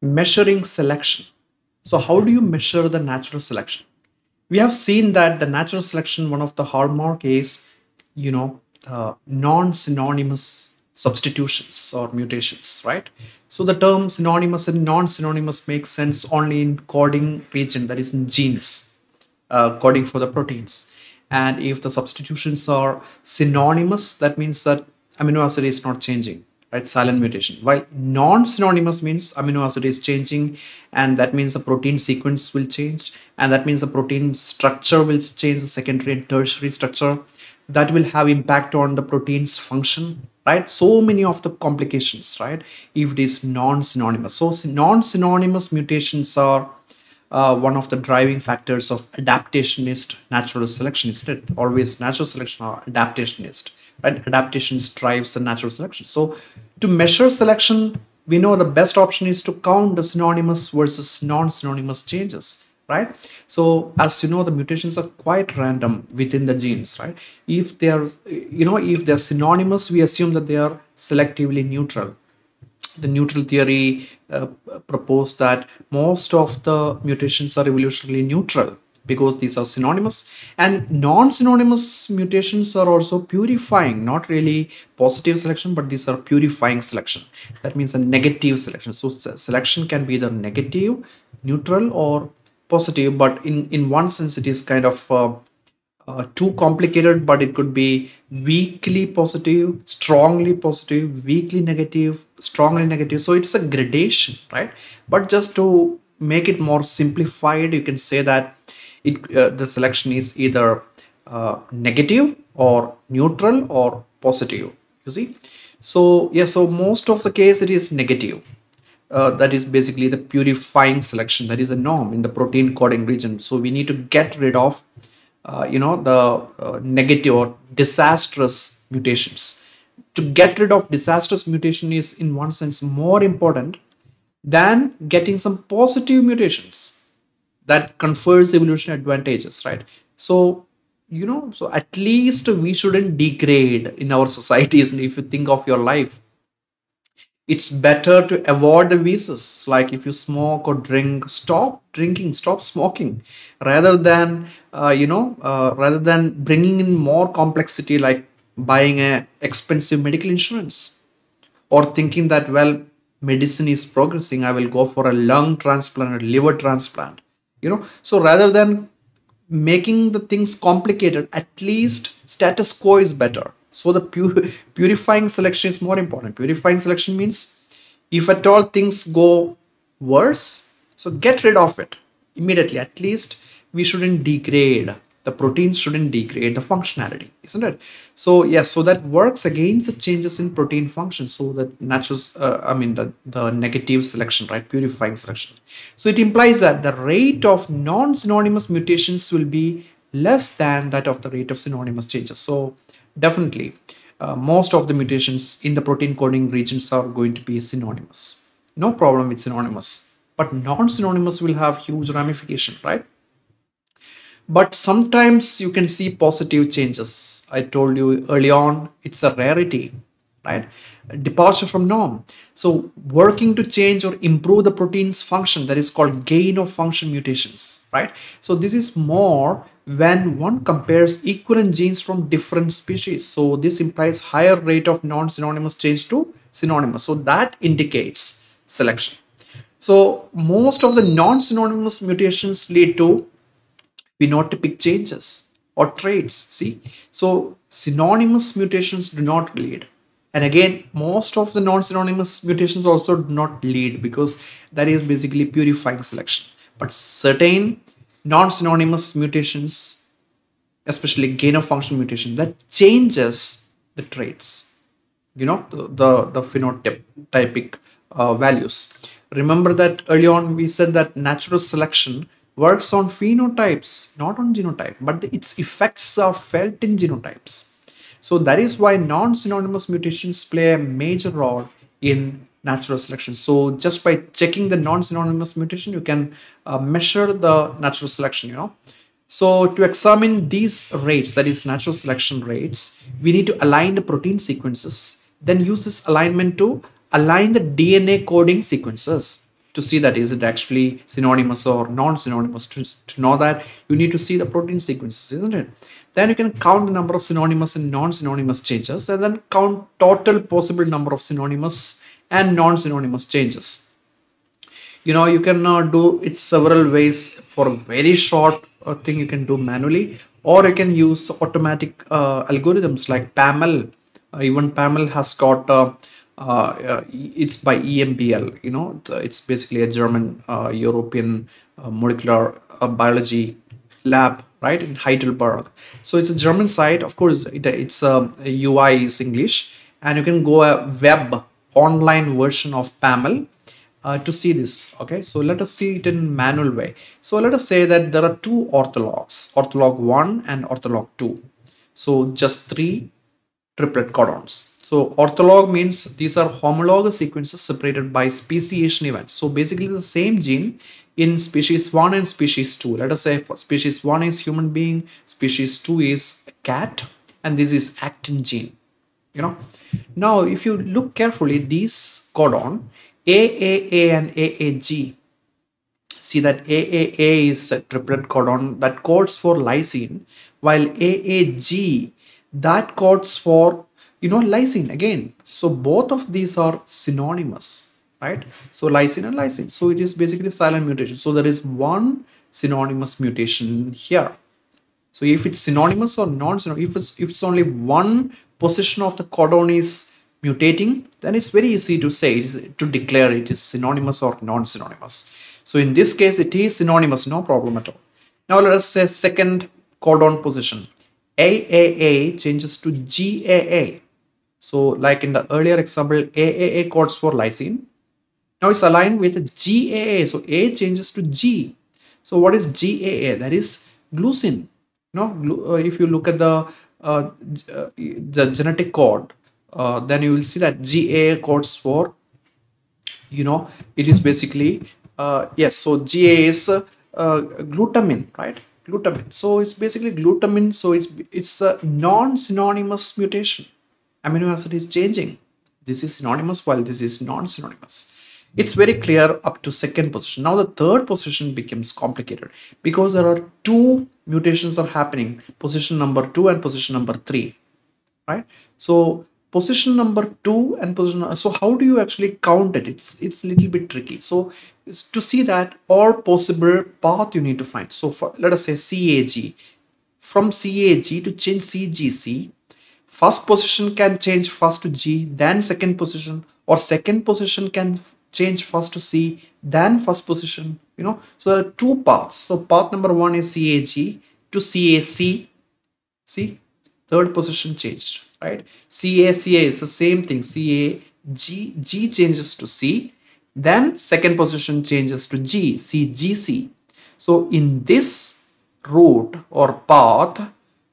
measuring selection. So how do you measure the natural selection? We have seen that the natural selection, one of the hallmark is, you know, uh, non-synonymous substitutions or mutations, right? So the term synonymous and non-synonymous makes sense only in coding region, that is in genes, uh, coding for the proteins. And if the substitutions are synonymous, that means that amino acid is not changing right silent mutation. While non-synonymous means amino acid is changing and that means the protein sequence will change and that means the protein structure will change the secondary and tertiary structure. That will have impact on the protein's function right? So many of the complications right? If it is non-synonymous. So non-synonymous mutations are uh, one of the driving factors of adaptationist natural selection isn't it? Always natural selection or adaptationist right adaptation drives the natural selection. So to measure selection we know the best option is to count the synonymous versus non-synonymous changes right? So as you know the mutations are quite random within the genes right? If they are you know if they're synonymous we assume that they are selectively neutral. The neutral theory uh, proposed that most of the mutations are evolutionarily neutral because these are synonymous. And non-synonymous mutations are also purifying not really positive selection but these are purifying selection. That means a negative selection. So selection can be either negative neutral or positive but in in one sense it is kind of uh, uh, too complicated but it could be weakly positive strongly positive weakly negative strongly negative. So it's a gradation right? But just to make it more simplified you can say that it uh, the selection is either uh, negative or neutral or positive you see. So yeah so most of the case it is negative. Uh, that is basically the purifying selection. That is a norm in the protein coding region. So we need to get rid of uh, you know the uh, negative or disastrous mutations. To get rid of disastrous mutation is in one sense more important than getting some positive mutations that confers evolution advantages right? So you know so at least we shouldn't degrade in our societies. And if you think of your life it's better to avoid the vices. Like if you smoke or drink stop drinking stop smoking. Rather than uh, you know uh, rather than bringing in more complexity like buying a expensive medical insurance or thinking that well medicine is progressing. I will go for a lung transplant or liver transplant you know? So rather than making the things complicated at least status quo is better. So the pu- purifying selection is more important. Purifying selection means if at all things go worse so get rid of it immediately. At least we shouldn't degrade the proteins shouldn't degrade the functionality isn't it? So yes so that works against the changes in protein function. So that natural uh, i mean the, the negative selection right? Purifying selection. So it implies that the rate of non-synonymous mutations will be less than that of the rate of synonymous changes. So definitely uh, most of the mutations in the protein coding regions are going to be synonymous. No problem with synonymous. But non-synonymous will have huge ramification right but sometimes you can see positive changes. I told you early on it's a rarity right? Departure from norm. So working to change or improve the protein's function that is called gain of function mutations right? So this is more when one compares equivalent genes from different species. So this implies higher rate of non-synonymous change to synonymous. So that indicates selection. So most of the non-synonymous mutations lead to phenotypic changes or traits. See, so synonymous mutations do not lead. And again, most of the non-synonymous mutations also do not lead because that is basically purifying selection. But certain non-synonymous mutations, especially gain of function mutation, that changes the traits, you know, the, the, the phenotypic uh, values. Remember that early on we said that natural selection works on phenotypes, not on genotype, but its effects are felt in genotypes. So that is why non-synonymous mutations play a major role in natural selection. So just by checking the non-synonymous mutation, you can uh, measure the natural selection, you know. So to examine these rates, that is natural selection rates, we need to align the protein sequences, then use this alignment to align the DNA coding sequences to see that is it actually synonymous or non-synonymous. To, to know that you need to see the protein sequences isn't it? Then you can count the number of synonymous and non-synonymous changes and then count total possible number of synonymous and non-synonymous changes. You know you can uh, do it several ways. For a very short uh, thing you can do manually or you can use automatic uh, algorithms like PAML uh, even PAML has got uh, Uh, uh, it's by EMBL you know it's basically a German uh, European molecular biology lab right in Heidelberg. So it's a German site. Of course it, it's um, a UI is English and you can go a web online version of PAML uh, to see this okay? So let us see it in manual way. So let us say that there are two orthologs ortholog 1 and ortholog 2 so just three triplet codons so ortholog means these are homologous sequences separated by speciation events so basically the same gene in species 1 and species 2 let us say species 1 is human being species 2 is cat and this is actin gene you know now if you look carefully these codon AAA and AAG. See that AAA is a triplet codon that codes for lysine, while AAG that codes for you know lysine again. So both of these are synonymous, right? So lysine and lysine. So it is basically silent mutation. So there is one synonymous mutation here. So if it's synonymous or non-synonymous, if it's if it's only one position of the codon is mutating, then it's very easy to say, to declare it is synonymous or non-synonymous. So in this case, it is synonymous, no problem at all. Now let us say second codon position. AAA changes to GAA. So like in the earlier example, AAA codes for lysine. Now it's aligned with GAA. So A changes to G. So what is GAA? That is glucine. Know, uh, if you look at the uh, uh, the genetic code uh, then you will see that GA codes for you know it is basically uh, yes so GA is uh, glutamine right glutamine so it's basically glutamine so it's it's a non-synonymous mutation amino acid is changing. This is synonymous while this is non-synonymous. It's very clear up to second position. Now the third position becomes complicated because there are two mutations are happening position number two and position number three right? So position number two and position so how do you actually count it? It's it's a little bit tricky. So to see that all possible path you need to find. So for let us say cag from cag to change cgc first position can change first to g then second position or second position can change first to c then first position you know so two paths so path number one is cag to cac see third position changed right? CA, CA is the same thing. CA, G, G changes to C. Then second position changes to G, C, G, C. So in this route or path,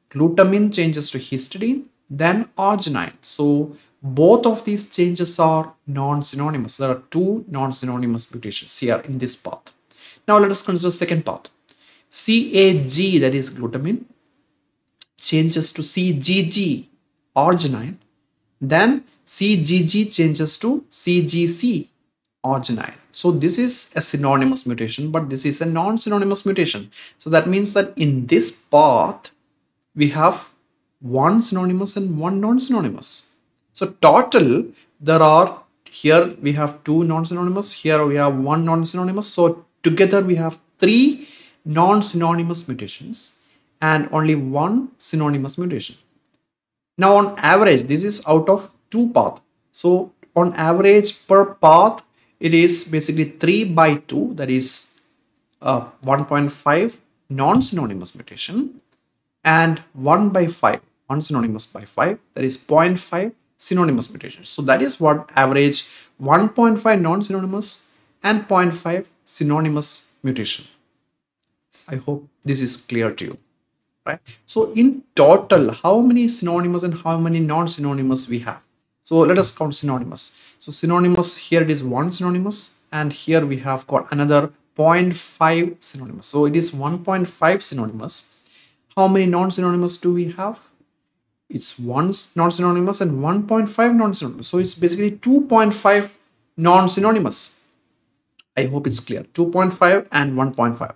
glutamine changes to histidine, then arginine. So both of these changes are non-synonymous. There are two non-synonymous mutations here in this path. Now let us consider second path. CAG, that is glutamine, changes to CGG, arginine. Then CGG changes to CGC arginine. So this is a synonymous mutation, but this is a non-synonymous mutation. So that means that in this path, we have one synonymous and one non-synonymous. So total, there are here we have two non-synonymous, here we have one non-synonymous. So together we have three non-synonymous mutations and only one synonymous mutation. Now on average, this is out of two path. So on average per path, it is basically 3 by 2, that is uh, 1.5 non-synonymous mutation and 1 by 5, 1 synonymous by 5, that is 0.5 synonymous mutation. So that is what average 1.5 non-synonymous and 0.5 synonymous mutation. I hope this is clear to you right? So in total, how many synonymous and how many non-synonymous we have? So let us count synonymous. So synonymous, here it is one synonymous and here we have got another 0.5 synonymous. So it is 1.5 synonymous. How many non-synonymous do we have? It's one non-synonymous and 1.5 non-synonymous. So it's basically 2.5 non-synonymous. I hope it's clear. 2.5 and 1.5.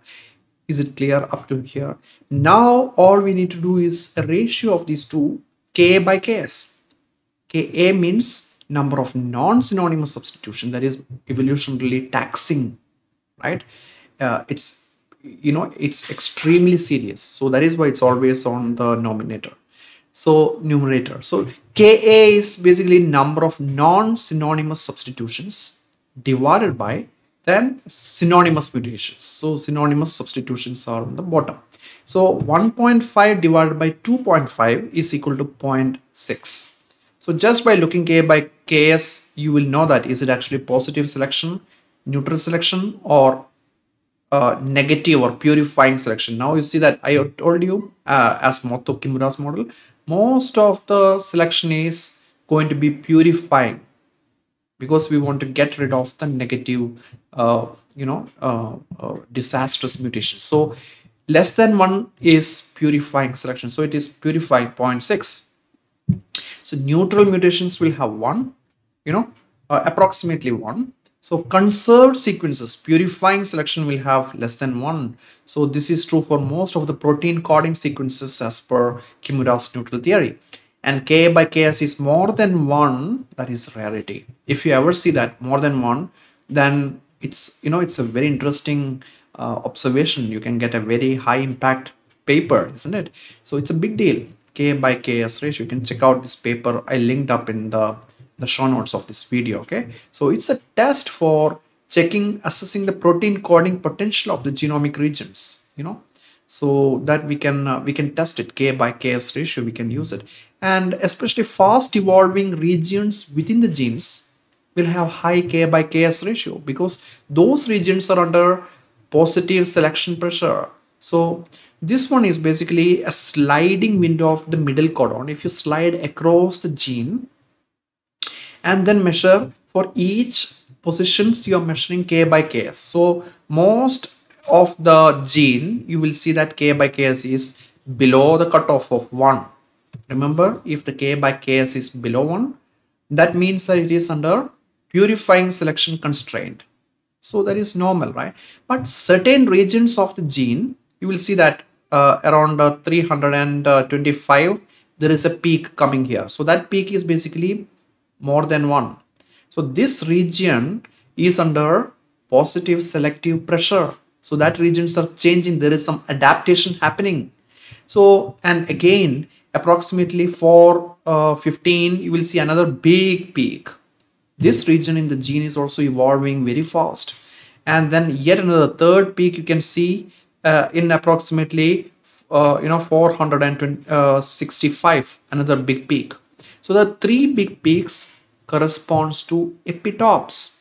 Is it clear up to here? Now all we need to do is a ratio of these two K by Ks. Ka means number of non-synonymous substitution that is evolutionarily taxing, right? Uh, it's you know it's extremely serious. So that is why it's always on the nominator. So numerator. So ka is basically number of non-synonymous substitutions divided by then synonymous mutations so synonymous substitutions are on the bottom. So 1.5 divided by 2.5 is equal to 0.6 so just by looking k by ks you will know that is it actually positive selection neutral selection or negative or purifying selection. Now you see that I told you uh, as Motoo Kimura's model, most of the selection is going to be purifying because we want to get rid of the negative, uh, you know, uh, uh, disastrous mutations. So less than one is purifying selection. So it is purifying 0.6. So neutral mutations will have one, you know, uh, approximately one so conserved sequences, purifying selection will have less than one. So this is true for most of the protein coding sequences as per Kimura's neutral theory. And K by Ks is more than one, that is rarity. If you ever see that more than one, then it's, you know, it's a very interesting uh, observation. You can get a very high impact paper, isn't it? So it's a big deal. K by Ks ratio. You can check out this paper I linked up in the the show notes of this video okay? So it's a test for checking assessing the protein coding potential of the genomic regions you know? So that we can uh, we can test it k by ks ratio we can use it. And especially fast evolving regions within the genes will have high k by ks ratio because those regions are under positive selection pressure. So this one is basically a sliding window of the middle codon. If you slide across the gene and then measure for each positions you are measuring k by ks so most of the gene you will see that k by ks is below the cutoff of 1 remember if the k by ks is below 1 that means that it is under purifying selection constraint. So that is normal right? But certain regions of the gene you will see that uh, around uh, 325 there is a peak coming here. So that peak is basically more than one. So this region is under positive selective pressure. So that regions are changing. There is some adaptation happening. So, and again, approximately for uh, 15, you will see another big peak. This region in the gene is also evolving very fast. And then yet another third peak you can see uh, in approximately, uh, you know, 465, uh, another big peak. So the three big peaks corresponds to epitopes.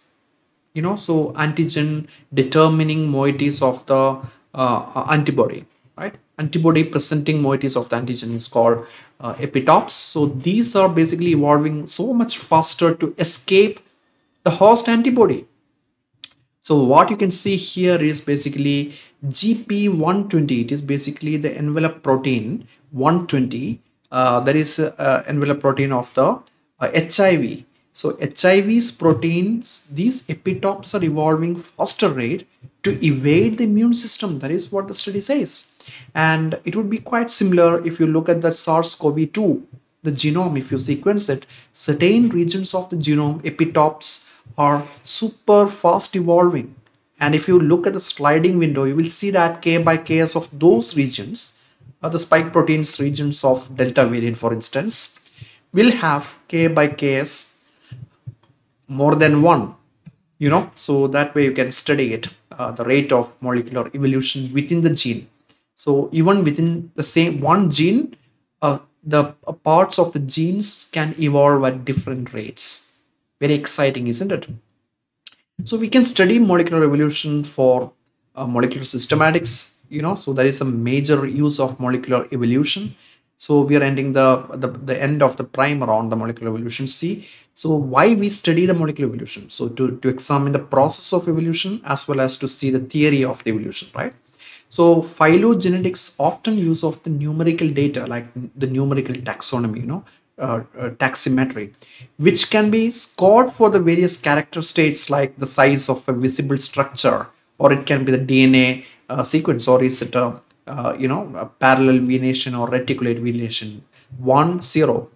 You know, so antigen determining moieties of the uh, uh, antibody, right? Antibody presenting moieties of the antigen is called uh, epitopes. So these are basically evolving so much faster to escape the host antibody. So what you can see here is basically GP120. It is basically the envelope protein 120 uh, that is uh, envelope protein of the uh, HIV. So HIV's proteins, these epitopes are evolving faster rate to evade the immune system. That is what the study says. And it would be quite similar if you look at the SARS-CoV-2, the genome, if you sequence it, certain regions of the genome epitopes are super fast evolving. And if you look at the sliding window, you will see that K by Ks of those regions the spike proteins regions of delta variant for instance will have k by ks more than one you know. So that way you can study it uh, the rate of molecular evolution within the gene. So even within the same one gene uh, the uh, parts of the genes can evolve at different rates. Very exciting isn't it? So we can study molecular evolution for uh, molecular systematics you know so there is a major use of molecular evolution. So we are ending the, the the end of the primer on the molecular evolution see so why we study the molecular evolution? So to, to examine the process of evolution as well as to see the theory of the evolution right? So phylogenetics often use of the numerical data like the numerical taxonomy you know uh, uh, taximetry, which can be scored for the various character states like the size of a visible structure, or it can be the DNA uh, sequence, or is it a uh, you know a parallel venation or reticulate venation, one zero,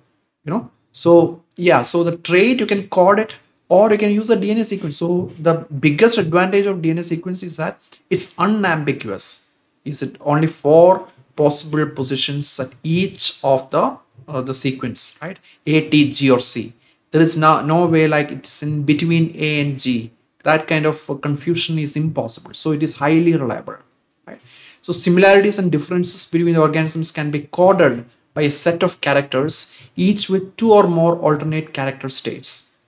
you know. So yeah, so the trait you can code it or you can use a DNA sequence. So the biggest advantage of DNA sequence is that it's unambiguous. Is it only four possible positions at each of the uh, the sequence, right? A, T, G, or C. There is no, no way like it's in between A and G. That kind of uh, confusion is impossible. So it is highly reliable, right? So similarities and differences between organisms can be coded by a set of characters, each with two or more alternate character states.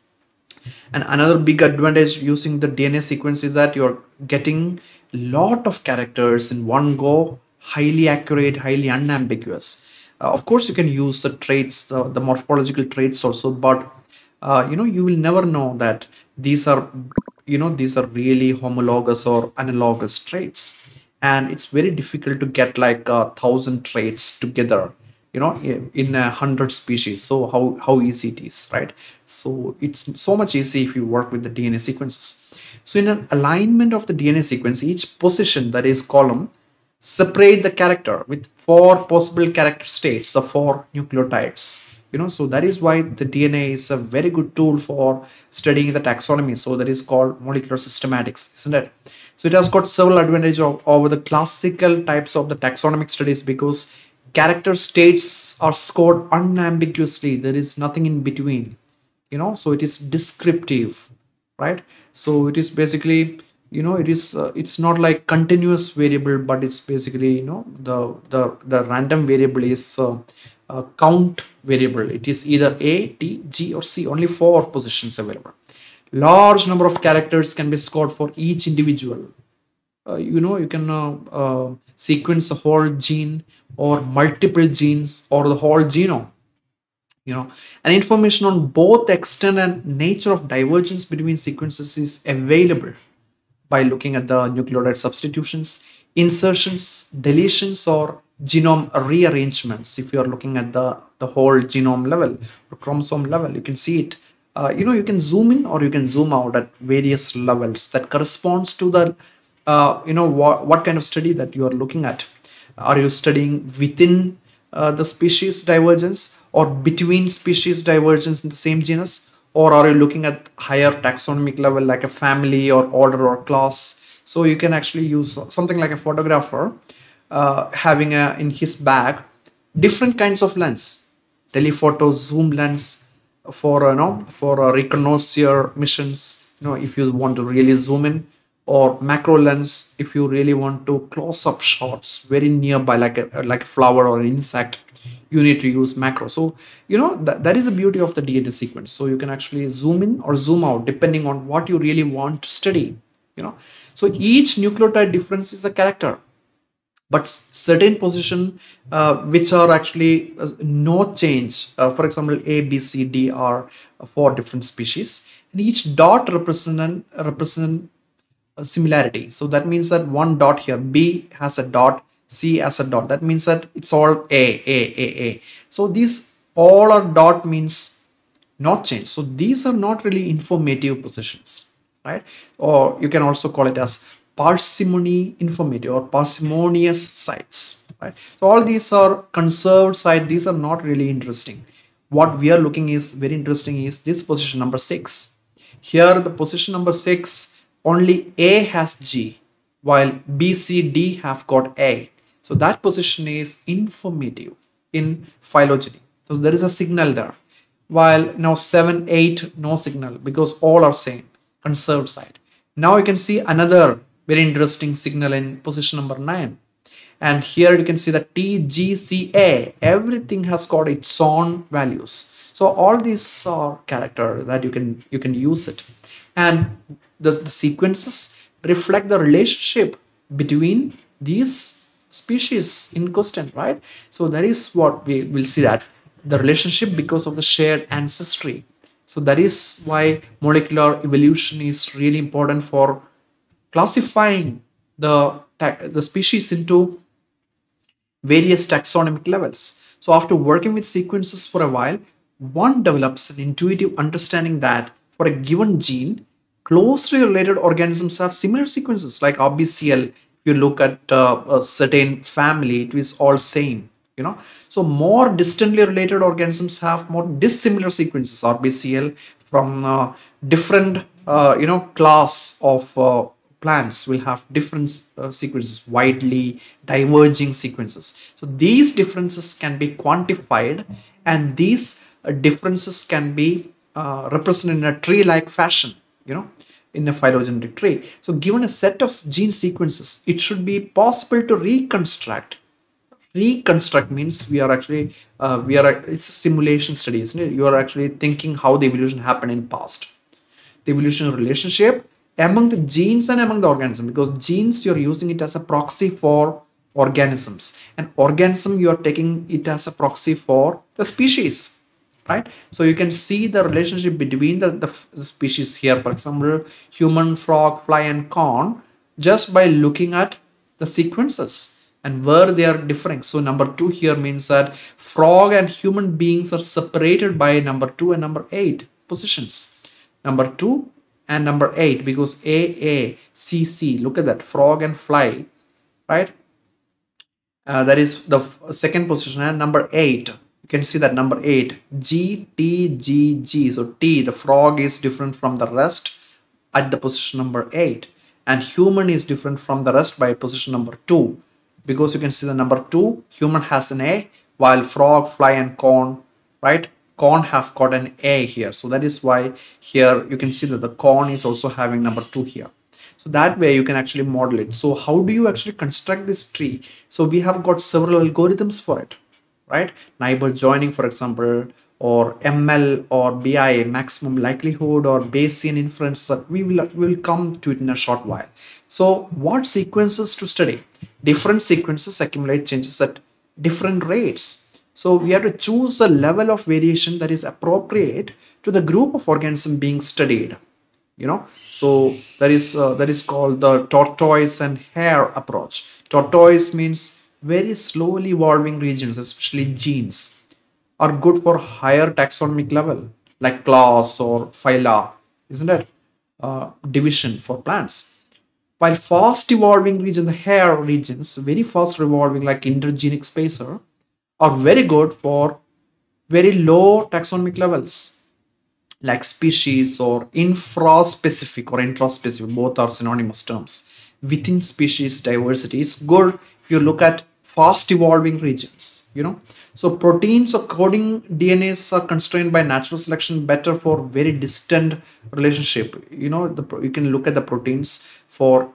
And another big advantage using the DNA sequence is that you're getting a lot of characters in one go, highly accurate, highly unambiguous. Uh, of course, you can use the traits, the, the morphological traits also, but uh, you know, you will never know that these are, you know, these are really homologous or analogous traits. And it's very difficult to get like a thousand traits together you know in a hundred species. So how how easy it is right? So it's so much easy if you work with the dna sequences. So in an alignment of the dna sequence each position that is column separate the character with four possible character states of four nucleotides you know. So that is why the dna is a very good tool for studying the taxonomy. So that is called molecular systematics isn't it? So it has got several advantages over the classical types of the taxonomic studies because character states are scored unambiguously. There is nothing in between you know. So it is descriptive right? So it is basically you know it is uh, it's not like continuous variable but it's basically you know the the the random variable is uh, a count variable. It is either a t g or c. Only four positions available. Large number of characters can be scored for each individual. Uh, you know you can uh, uh, sequence a whole gene or multiple genes or the whole genome. You know and information on both extent and nature of divergence between sequences is available by looking at the nucleotide substitutions insertions deletions or genome rearrangements if you are looking at the the whole genome level or chromosome level you can see it uh, you know you can zoom in or you can zoom out at various levels that corresponds to the uh, you know what, what kind of study that you are looking at are you studying within uh, the species divergence or between species divergence in the same genus? Or are you looking at higher taxonomic level like a family or order or class? So you can actually use something like a photographer uh, having a, in his bag different kinds of lens, telephoto, zoom lens for you know for uh, reconnoisseur missions. You know if you want to really zoom in, or macro lens if you really want to close up shots very nearby like a like a flower or an insect you need to use macro. So you know that, that is the beauty of the dna sequence. So you can actually zoom in or zoom out depending on what you really want to study you know. So each nucleotide difference is a character but certain position uh, which are actually uh, no change uh, for example a b c d are four different species and each dot represent represent similarity. So that means that one dot here, B has a dot, C has a dot. That means that it's all A, A, A, A. So these all are dot means not change. So these are not really informative positions, right? Or you can also call it as parsimony informative or parsimonious sites, right? So all these are conserved sites. These are not really interesting. What we are looking is very interesting is this position number six. Here the position number six only A has G while B, C, D have got A. So that position is informative in phylogeny. So there is a signal there. While now 7, 8, no signal because all are same, conserved site. Now you can see another very interesting signal in position number 9. And here you can see that T, G, C, A, everything has got its own values. So all these are character that you can you can use it. And the, the sequences reflect the relationship between these species in question, right? So that is what we will see that the relationship because of the shared ancestry. So that is why molecular evolution is really important for classifying the, the species into various taxonomic levels. So after working with sequences for a while, one develops an intuitive understanding that for a given gene, closely related organisms have similar sequences like RBCL. If you look at uh, a certain family, it is all same, you know. So more distantly related organisms have more dissimilar sequences RBCL from uh, different, uh, you know, class of uh, plants will have different uh, sequences, widely diverging sequences. So these differences can be quantified and these uh, differences can be uh, represented in a tree-like fashion, you know, in a phylogenetic tree. So given a set of gene sequences, it should be possible to reconstruct. Reconstruct means we are actually, uh, we are, it's a simulation study, isn't it? You are actually thinking how the evolution happened in past. The evolution relationship among the genes and among the organisms because genes you're using it as a proxy for organisms. And organism you are taking it as a proxy for the species right? So you can see the relationship between the, the species here. For example human frog fly and corn just by looking at the sequences and where they are differing. So number two here means that frog and human beings are separated by number two and number eight positions. Number two and number eight because a a c c look at that frog and fly right? Uh, that is the second position and number eight you can see that number 8 G T G G so T the frog is different from the rest at the position number 8 and human is different from the rest by position number 2 because you can see the number 2 human has an A while frog fly and corn right corn have got an A here so that is why here you can see that the corn is also having number 2 here so that way you can actually model it so how do you actually construct this tree so we have got several algorithms for it right? Neighbor joining, for example, or ML or BI, maximum likelihood or Bayesian inference, we will, we will come to it in a short while. So what sequences to study? Different sequences accumulate changes at different rates. So we have to choose a level of variation that is appropriate to the group of organism being studied. You know, so that is uh, that is called the tortoise and hare approach. Tortoise means very slowly evolving regions, especially genes, are good for higher taxonomic level, like class or phyla, isn't it? Uh, division for plants. While fast evolving regions, the hare regions, very fast evolving like intergenic spacer, are very good for very low taxonomic levels like species or infraspecific or intraspecific both are synonymous terms. Within species diversity is good if you look at fast evolving regions you know. So proteins or coding dnas are constrained by natural selection better for very distant relationship. You know the you can look at the proteins for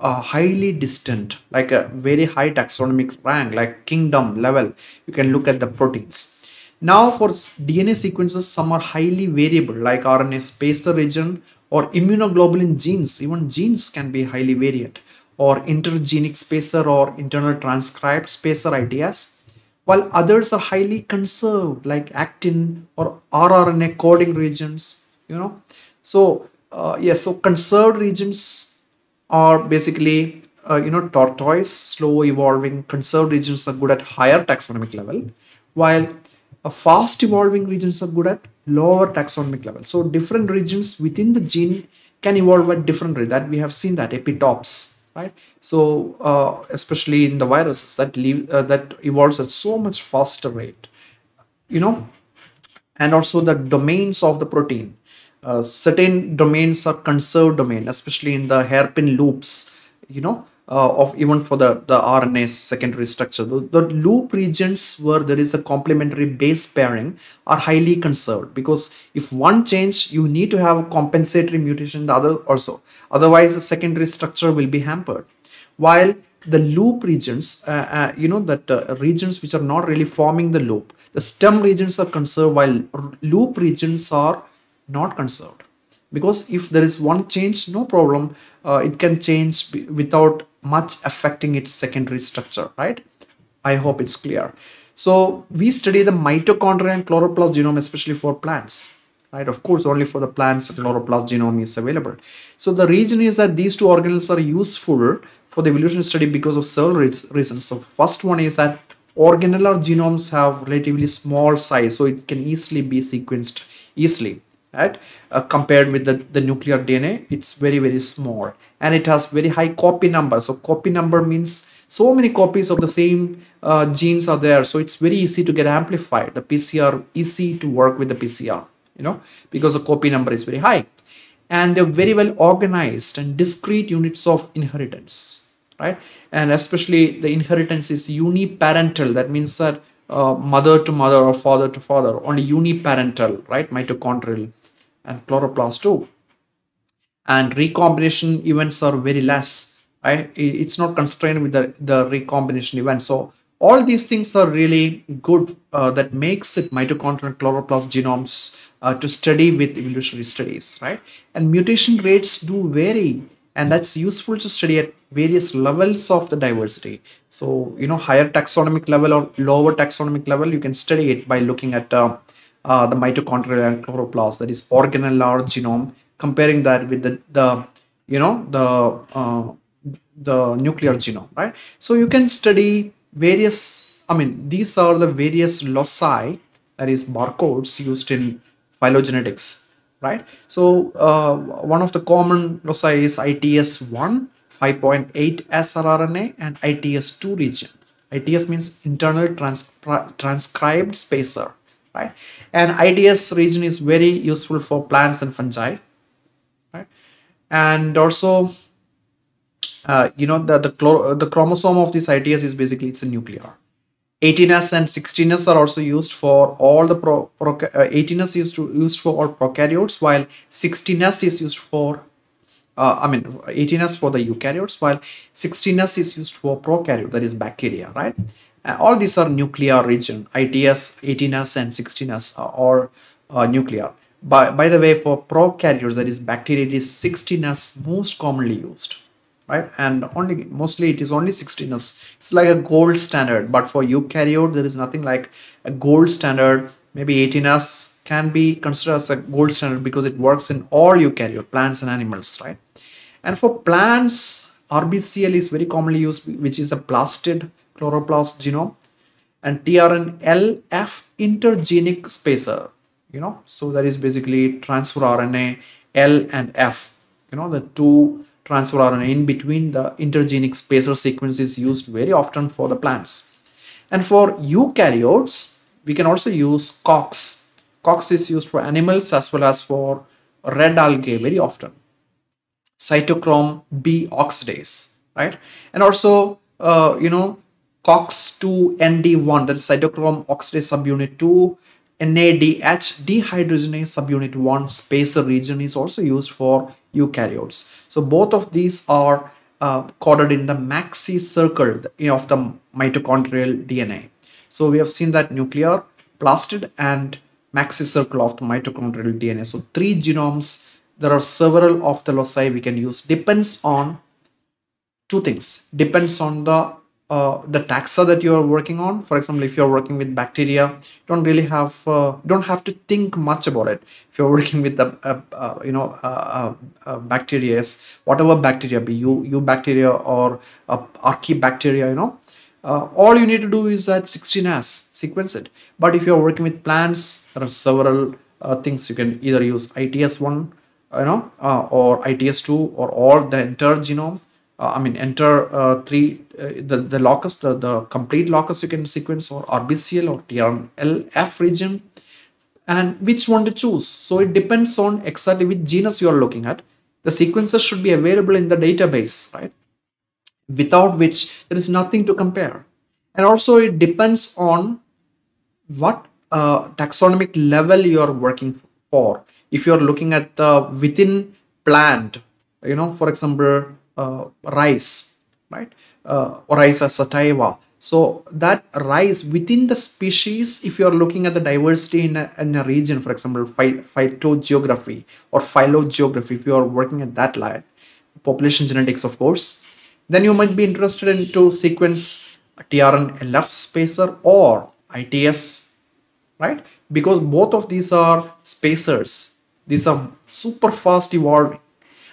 a highly distant like a very high taxonomic rank like kingdom level you can look at the proteins now for dna sequences some are highly variable like rna spacer region or immunoglobulin genes even genes can be highly variant or intergenic spacer or internal transcribed spacer ideas, while others are highly conserved like actin or rRNA coding regions, you know. So, uh, yes, yeah, so conserved regions are basically, uh, you know, tortoise, slow evolving, conserved regions are good at higher taxonomic level, while uh, fast evolving regions are good at lower taxonomic level. So different regions within the gene can evolve at different rate. That we have seen that epitopes right? So uh, especially in the viruses that leave uh, that evolves at so much faster rate you know? And also the domains of the protein uh, certain domains are conserved domain especially in the hairpin loops you know uh, of even for the, the RNA secondary structure. The, the, loop regions where there is a complementary base pairing are highly conserved because if one change, you need to have a compensatory mutation the other also. Otherwise, the secondary structure will be hampered. While the loop regions, uh, uh, you know, that uh, regions which are not really forming the loop, the stem regions are conserved while loop regions are not conserved because if there is one change no problem uh, it can change without much affecting its secondary structure, right? I hope it's clear. So we study the mitochondria and chloroplast genome, especially for plants, right? Of course, only for the plants, chloroplast genome is available. So the reason is that these two organelles are useful for the evolution study because of several reasons. So first one is that organellar genomes have relatively small size so it can easily be sequenced easily right uh, compared with the, the nuclear dna it's very very small. And it has very high copy number. So copy number means so many copies of the same uh, genes are there. So it's very easy to get amplified. The pcr easy to work with the pcr you know because the copy number is very high. And they're very well organized and discrete units of inheritance right? And especially the inheritance is uniparental. That means that uh, mother to mother or father to father only uniparental right? Mitochondrial and chloroplast too. And recombination events are very less right? It's not constrained with the, the recombination event. So all these things are really good uh, that makes it mitochondrial chloroplast genomes uh, to study with evolutionary studies right? And mutation rates do vary and that's useful to study at various levels of the diversity. So you know higher taxonomic level or lower taxonomic level you can study it by looking at uh, uh, the mitochondria and chloroplast that is organellar genome comparing that with the, the you know the uh, the nuclear genome right? So you can study various i mean these are the various loci that is barcodes used in phylogenetics right? So uh, one of the common loci is ITS1 5.8 srRNA and ITS2 region. ITS means internal transcri transcribed spacer right? And ITS region is very useful for plants and fungi right? And also uh, you know the the, the chromosome of this ITS is basically it's a nuclear. 18s and 16s are also used for all the pro, pro uh, 18s is used for all prokaryotes while 16s is used for uh, I mean 18s for the eukaryotes while 16s is used for prokaryote that is bacteria right uh, all these are nuclear region, ITS, 18S and 16S are uh, nuclear. By, by the way, for prokaryotes, that is bacteria, it is 16S most commonly used, right? And only mostly it is only 16S. It's like a gold standard, but for eukaryote, there is nothing like a gold standard. Maybe 18S can be considered as a gold standard because it works in all eukaryote, plants and animals, right? And for plants, RBCL is very commonly used, which is a plastid chloroplast genome and tRNLF intergenic spacer you know. So that is basically transfer RNA L and F you know the two transfer RNA in between the intergenic spacer sequence is used very often for the plants. And for eukaryotes we can also use COX. COX is used for animals as well as for red algae very often. Cytochrome B oxidase right? And also uh, you know COX2ND1, that is cytochrome oxidase subunit 2, NADH dehydrogenase subunit 1 spacer region is also used for eukaryotes. So both of these are uh, coded in the maxi circle of the mitochondrial DNA. So we have seen that nuclear, plastid and maxi circle of the mitochondrial DNA. So three genomes, there are several of the loci we can use. Depends on two things. Depends on the uh, the taxa that you are working on. For example if you're working with bacteria don't really have uh, don't have to think much about it. If you're working with the uh, uh you know uh, bacteria whatever bacteria be you you bacteria or uh, archaebacteria you know all you need to do is that 16s sequence it. But if you're working with plants there are several things you can either use ITS1 you know or ITS2 or all the entire genome I mean, enter uh, three, uh, the, the locus, the, the complete locus you can sequence or RBCL or TRNLF region and which one to choose. So it depends on exactly which genus you are looking at. The sequences should be available in the database, right? Without which there is nothing to compare. And also it depends on what uh, taxonomic level you are working for. If you are looking at the within plant, you know, for example, uh, rice, right? Uh, Oryza sativa. So that rice within the species, if you're looking at the diversity in a, in a region, for example, phy phytogeography or phylogeography, if you are working at that line, population genetics, of course, then you might be interested in to sequence TRNLF spacer or ITS, right? Because both of these are spacers. These are super fast evolving.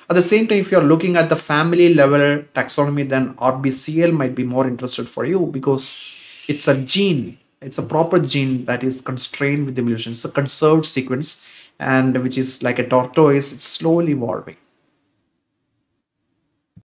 At the same time, if you're looking at the family level taxonomy, then RBCL might be more interested for you because it's a gene. It's a proper gene that is constrained with evolution it's a conserved sequence and which is like a tortoise. It's slowly evolving